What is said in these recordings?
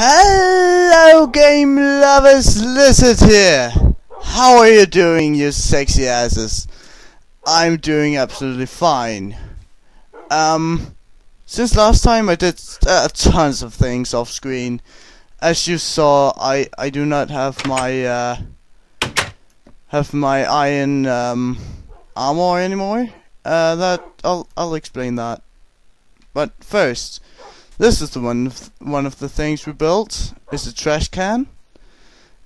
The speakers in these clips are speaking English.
Hello game lovers, Lizard here! How are you doing you sexy asses? I'm doing absolutely fine. Um, since last time I did uh, tons of things off screen. As you saw, I, I do not have my, uh, have my iron, um, armor anymore. Uh, that, I'll, I'll explain that. But first, this is the one of one of the things we built. It's a trash can.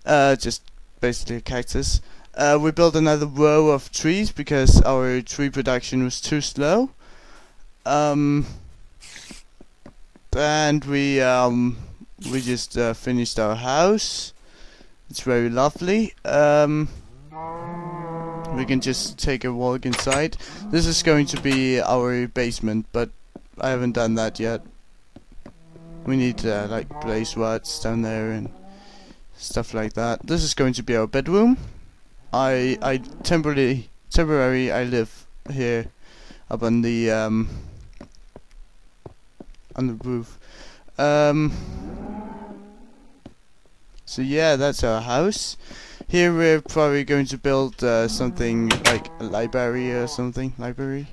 Uh, just basically a cactus. Uh, we built another row of trees because our tree production was too slow. Um, and we um we just uh, finished our house. It's very lovely. Um, we can just take a walk inside. This is going to be our basement, but I haven't done that yet. We need uh, like blaze rods down there and stuff like that. This is going to be our bedroom. I I temporarily temporary I live here up on the um on the roof. Um so yeah, that's our house. Here we're probably going to build uh, something like a library or something. Library.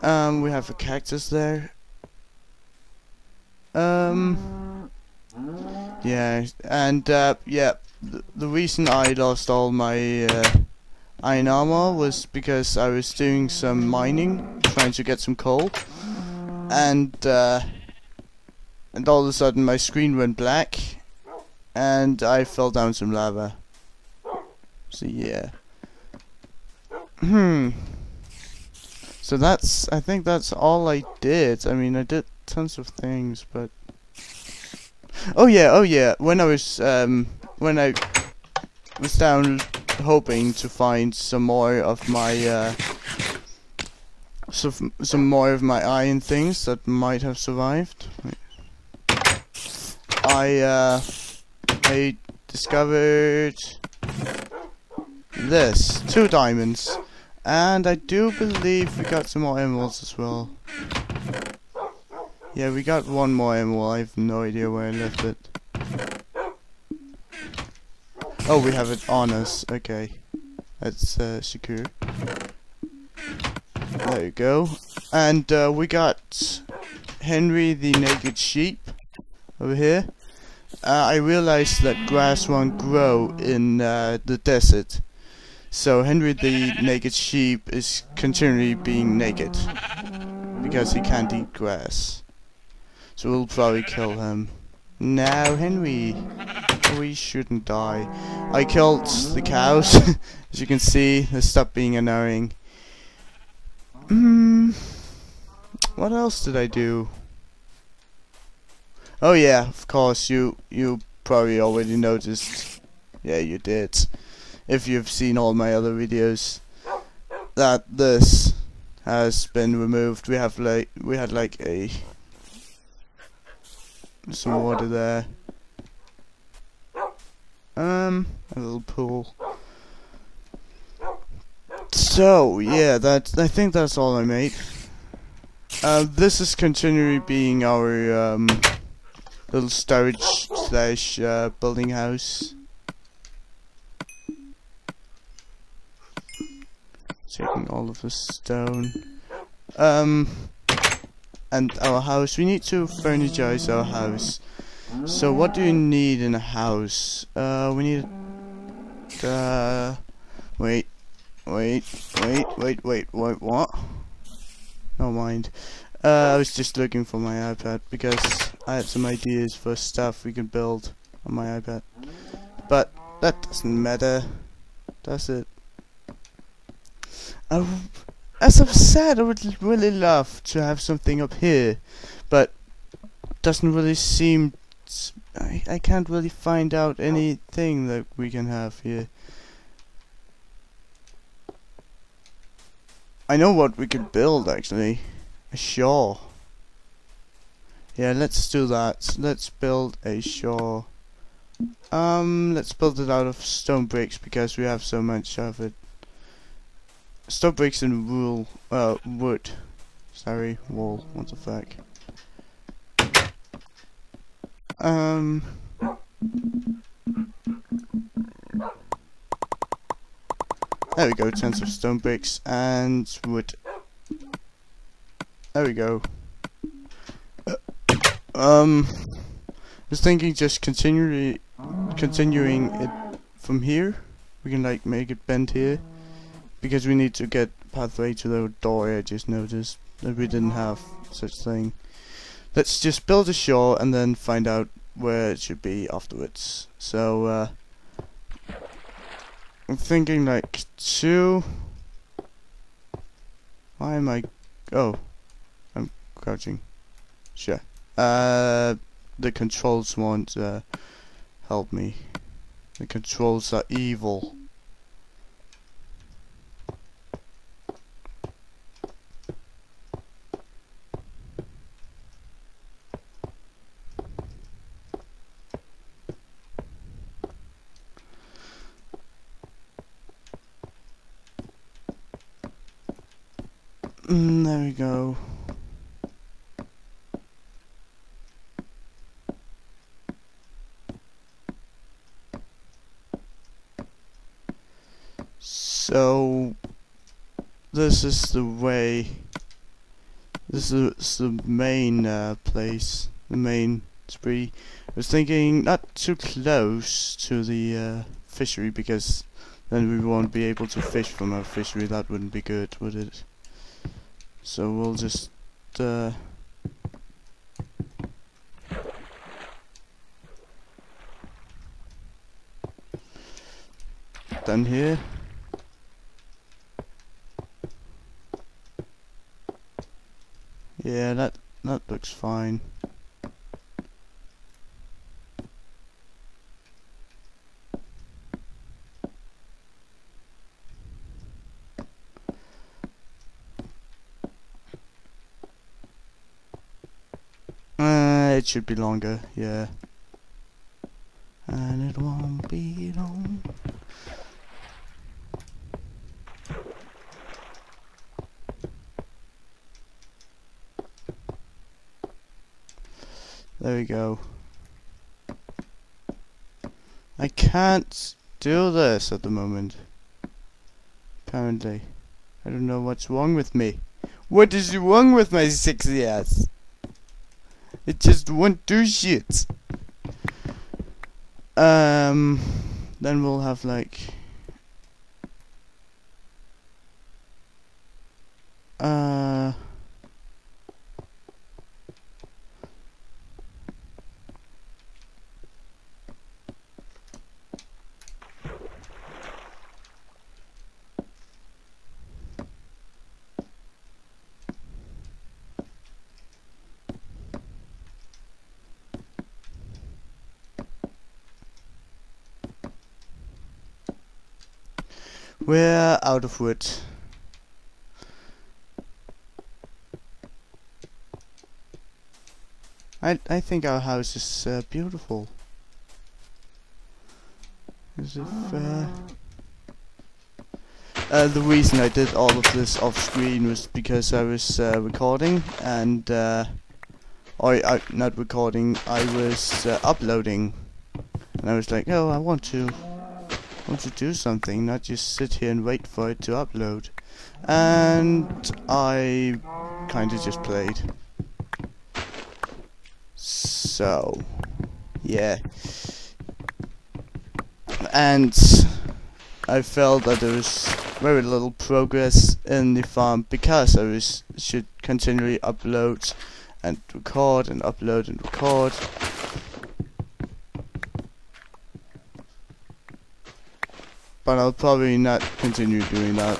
Um, we have a cactus there. Um, yeah, and uh, yeah, the, the reason I lost all my uh, iron armor was because I was doing some mining, trying to get some coal, and uh, and all of a sudden my screen went black, and I fell down some lava. So yeah. Hmm. So that's, I think that's all I did. I mean, I did tons of things, but... Oh yeah, oh yeah, when I was, um, when I was down hoping to find some more of my, uh, some, some more of my iron things that might have survived. I, uh, I discovered this, two diamonds. And I do believe we got some more emeralds as well. Yeah, we got one more emerald. I have no idea where I left it. Oh, we have it on us. Okay. That's uh, secure. There you go. And uh, we got Henry the Naked Sheep over here. Uh, I realized that grass won't grow in uh, the desert. So Henry the Naked Sheep is continually being naked because he can't eat grass. So we'll probably kill him. Now Henry, we shouldn't die. I killed the cows. As you can see, they stopped being annoying. Hmm. What else did I do? Oh yeah, of course you you probably already noticed. Yeah, you did if you've seen all my other videos, that this has been removed. We have like we had like a some water there. Um, a little pool. So yeah, that I think that's all I made. Uh, this is continually being our um, little storage slash uh, building house. taking all of the stone. Um, and our house. We need to furnitize our house. So what do you need in a house? Uh, we need. Uh, wait, wait, wait, wait, wait, wait, what? No mind. Uh, I was just looking for my iPad because I had some ideas for stuff we can build on my iPad. But that doesn't matter, does it? I, as I've said, I would really love to have something up here, but doesn't really seem. I, I can't really find out anything that we can have here. I know what we could build actually. A shore. Yeah, let's do that. Let's build a shore. Um, let's build it out of stone bricks because we have so much of it. Stop bricks and wool, uh, wood. Sorry, wall. what the fuck. Um. There we go, tons of stone bricks and wood. There we go. Um, I was thinking just continually, continuing it from here. We can like make it bend here because we need to get pathway to the door. I just noticed that we didn't have such thing. Let's just build a shore and then find out where it should be afterwards. So uh, I'm thinking like two. Why am I? Oh, I'm crouching. Sure. Uh, the controls won't uh, help me. The controls are evil. Mm, there we go. So this is the way. This is the main uh, place, the main spree. I was thinking not too close to the uh, fishery because then we won't be able to fish from our fishery. That wouldn't be good, would it? So we'll just uh, done here. Yeah, that that looks fine. Uh, it should be longer, yeah. And it won't be long. There we go. I can't do this at the moment. Apparently. I don't know what's wrong with me. What is wrong with my sexy ass? It just won't do shit. Um, then we'll have like... Uh... We're out of wood. I I think our house is uh, beautiful. As if uh, uh, the reason I did all of this off screen was because I was uh, recording and or uh, not recording. I was uh, uploading, and I was like, oh, I want to want to do something, not just sit here and wait for it to upload. And I kind of just played. So, yeah. And I felt that there was very little progress in the farm because I was should continually upload and record and upload and record but I'll probably not continue doing that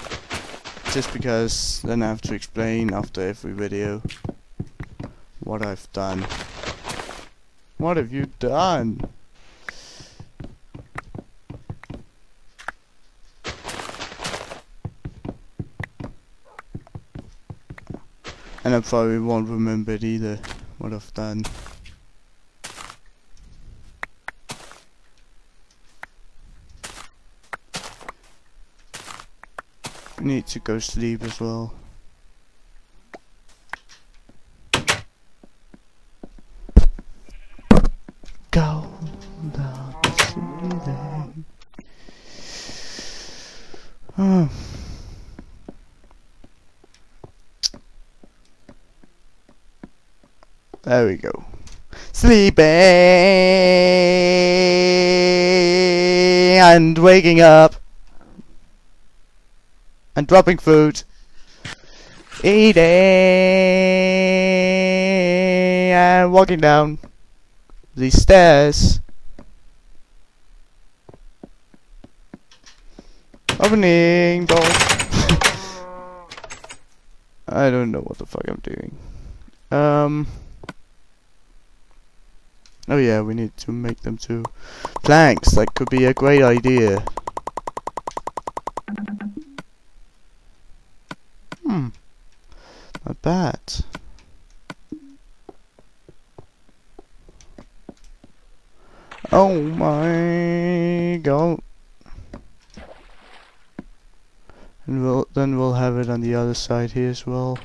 just because then I have to explain after every video what I've done. What have you done? And I probably won't remember it either, what I've done. Need to go sleep as well. Go down to sleep. Oh. There we go. Sleeping and waking up dropping food. Eating and walking down the stairs. Opening door. I don't know what the fuck I'm doing. Um. Oh yeah, we need to make them two planks. That could be a great idea. Bad. Oh my god. And we'll then we'll have it on the other side here as well.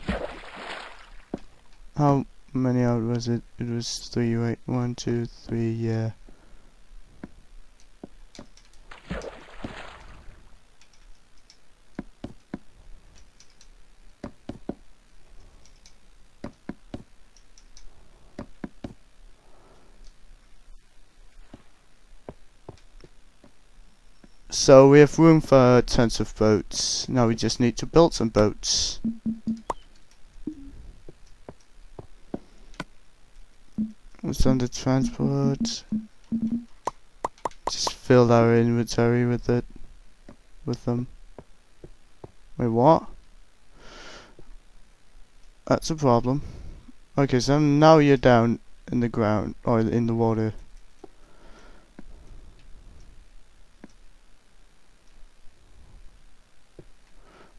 How many out was it? It was three, right? One, two, three, yeah. So we have room for tons of boats. Now we just need to build some boats. What's the transport? Just fill our inventory with it. With them. Wait, what? That's a problem. Okay, so now you're down in the ground, or in the water.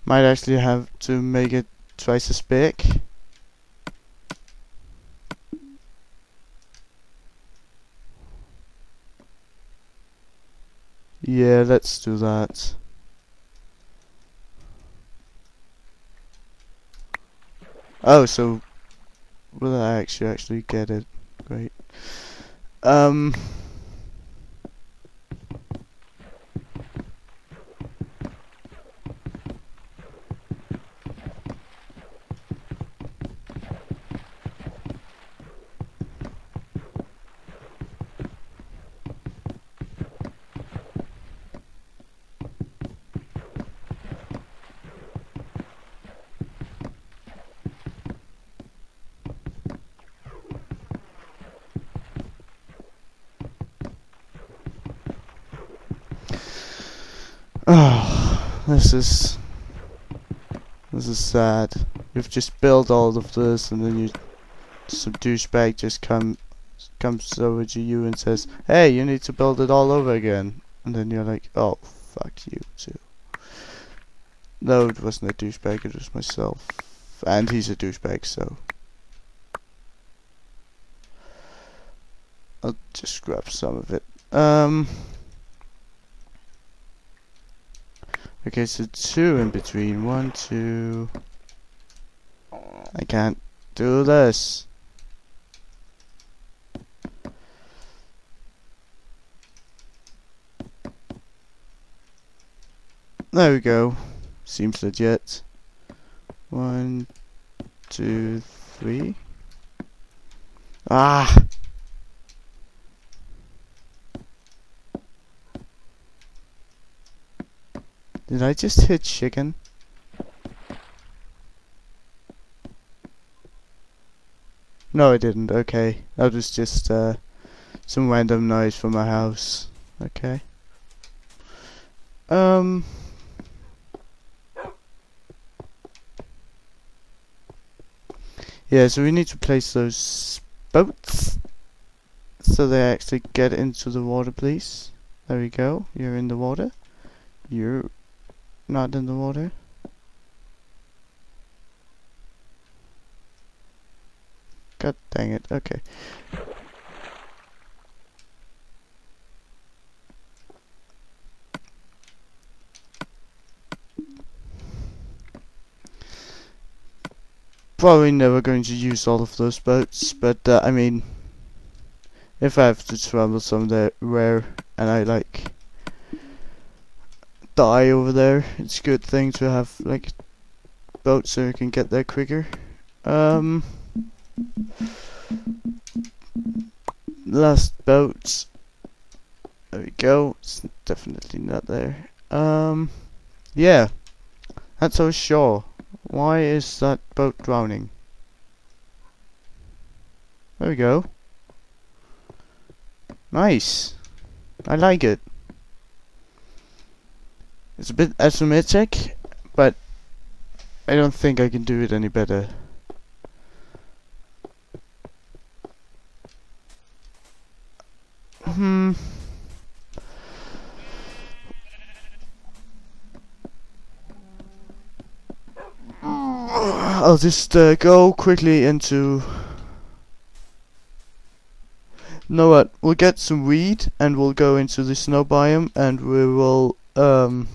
Might actually have to make it twice as big. Yeah, let's do that. Oh, so will I actually actually get it? Great. Um. Oh, this is this is sad. You've just built all of this, and then you, some douchebag just come comes over to you and says, "Hey, you need to build it all over again." And then you're like, "Oh, fuck you too." No, it wasn't a douchebag. It was myself, and he's a douchebag, so. I'll just grab some of it. Um. Okay, so two in between. One, two. I can't do this. There we go. Seems legit. One, two, three. Ah! Did I just hit chicken? No, I didn't. Okay. That was just uh, some random noise from my house. Okay. Um. Yeah, so we need to place those boats so they actually get into the water, please. There we go. You're in the water. You're not in the water. God dang it, okay. Probably never going to use all of those boats, but uh, I mean, if I have to travel somewhere and I like die over there. It's a good thing to have like boat so you can get there quicker. Um, last boat. There we go. It's definitely not there. Um, yeah, that's so sure. Why is that boat drowning? There we go. Nice. I like it. It's a bit asymmetric, but I don't think I can do it any better. Hmm. I'll just uh, go quickly into know what? We'll get some weed and we'll go into the snow biome and we will um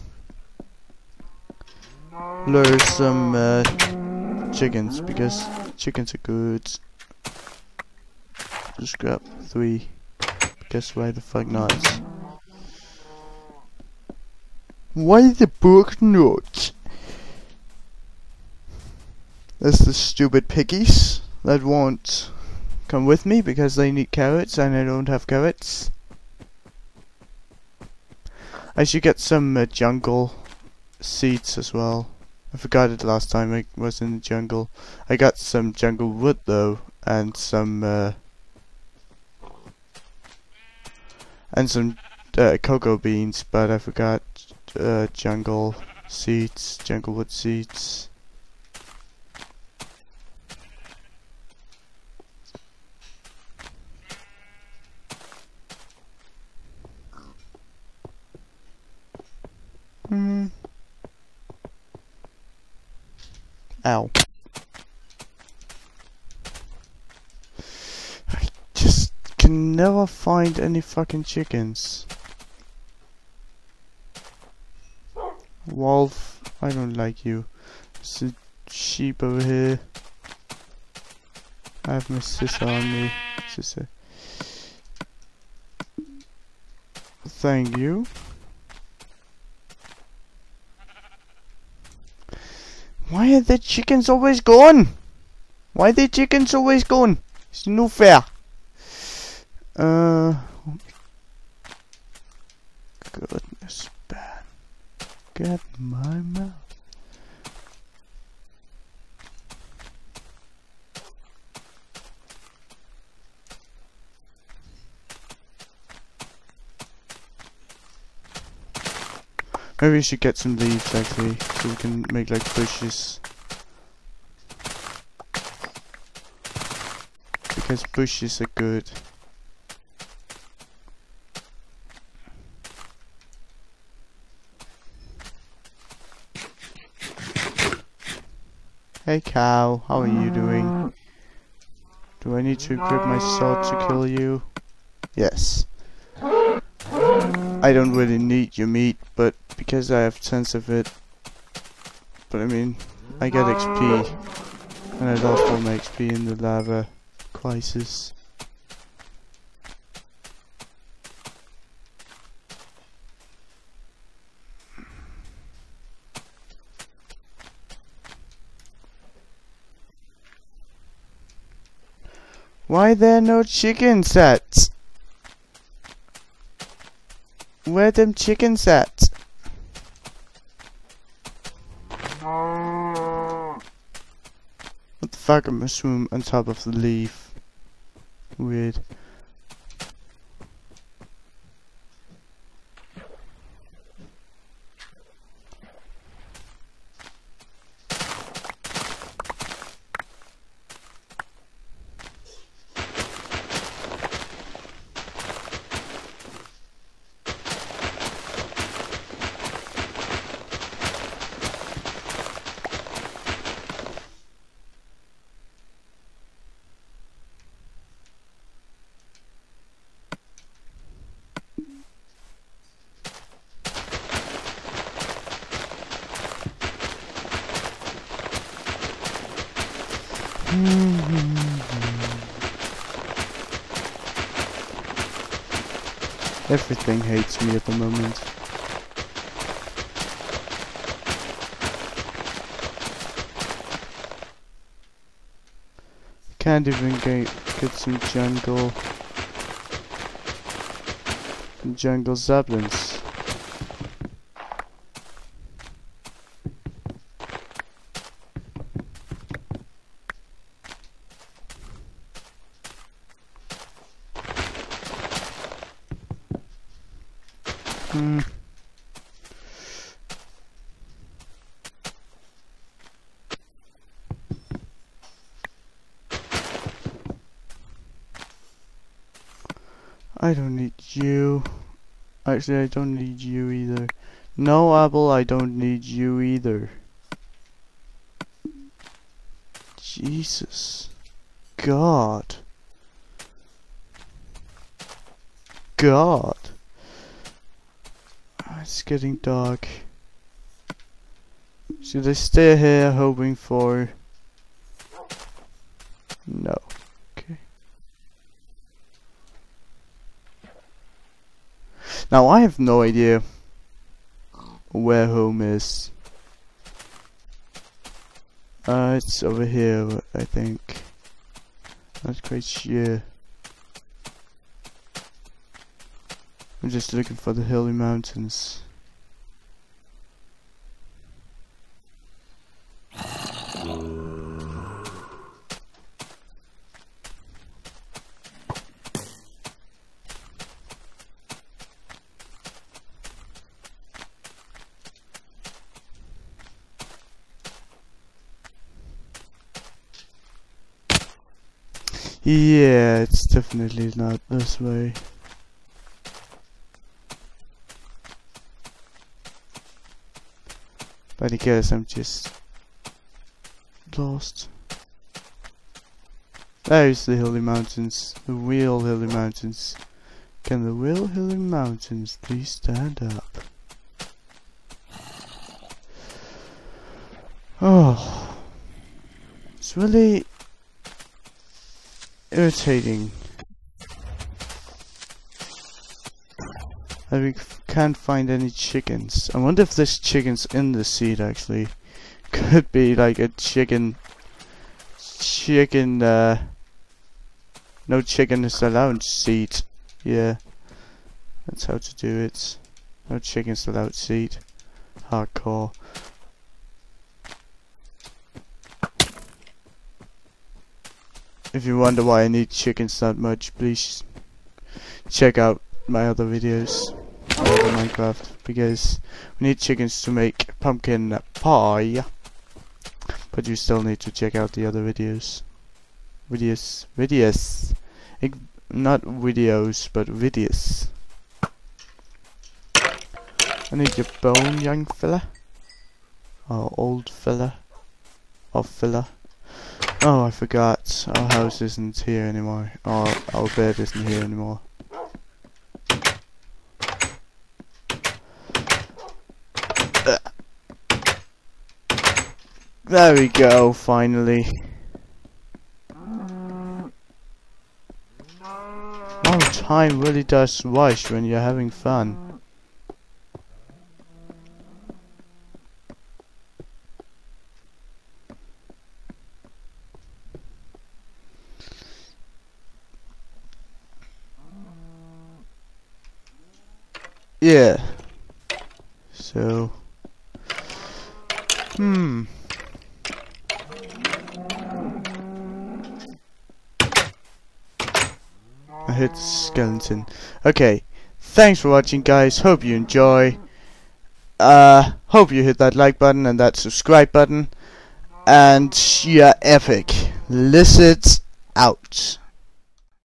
lure some uh, chickens because chickens are good. Just grab three. Guess why the fuck not? Why the fuck not? There's the stupid piggies that won't come with me because they need carrots and I don't have carrots. I should get some uh, jungle seeds as well. I forgot it last time I was in the jungle. I got some jungle wood though and some uh, and some uh, cocoa beans, but I forgot uh, jungle seeds, jungle wood seeds. Hmm. Ow. I just can never find any fucking chickens. Wolf, I don't like you. There's a sheep over here. I have my sister on me. Sister. Thank you. Why are the chickens always gone? Why are the chickens always gone? It's no fair. Uh, goodness, man. Get my mouth. Maybe we should get some leaves actually, so we can make like bushes. Because bushes are good. Hey cow, how are you doing? Uh, Do I need to grip my sword to kill you? Yes. I don't really need your meat, but because I have tons of it. But I mean, I get XP. And I lost all my XP in the lava crisis. Why there no chicken sets? Where them chickens at? What the fuck, a mushroom on top of the leaf. Weird. Mm-hmm. Everything hates me at the moment. Can't even get, get some jungle... Jungle saplings. I don't need you. Actually, I don't need you either. No, Apple, I don't need you either. Jesus. God. God. Ah, it's getting dark. Should I stay here hoping for... No. Now I have no idea where home is. Uh, it's over here, I think. Not quite sure. I'm just looking for the hilly mountains. Yeah, it's definitely not this way. But I guess I'm just lost. There's the hilly mountains, the real hilly mountains. Can the real hilly mountains please stand up? Oh, it's really irritating that we can't find any chickens. I wonder if there's chickens in the seed actually. Could be like a chicken chicken uh no chicken is allowed seed. Yeah. That's how to do it. No chickens allowed seed. Hardcore. If you wonder why I need chickens that much, please check out my other videos over Minecraft because we need chickens to make pumpkin pie. But you still need to check out the other videos. Videos. Videos. Not videos, but videos. I need your bone, young fella. Or old fella. Or fella. Oh, I forgot. Our house isn't here anymore. Or our bed isn't here anymore. Uh, there we go, finally. Mm. Oh, time really does rush when you're having fun. Yeah. So. Hmm. I hit the skeleton. Okay. Thanks for watching guys. Hope you enjoy. Uh, hope you hit that like button and that subscribe button. And yeah, epic. Lizard out.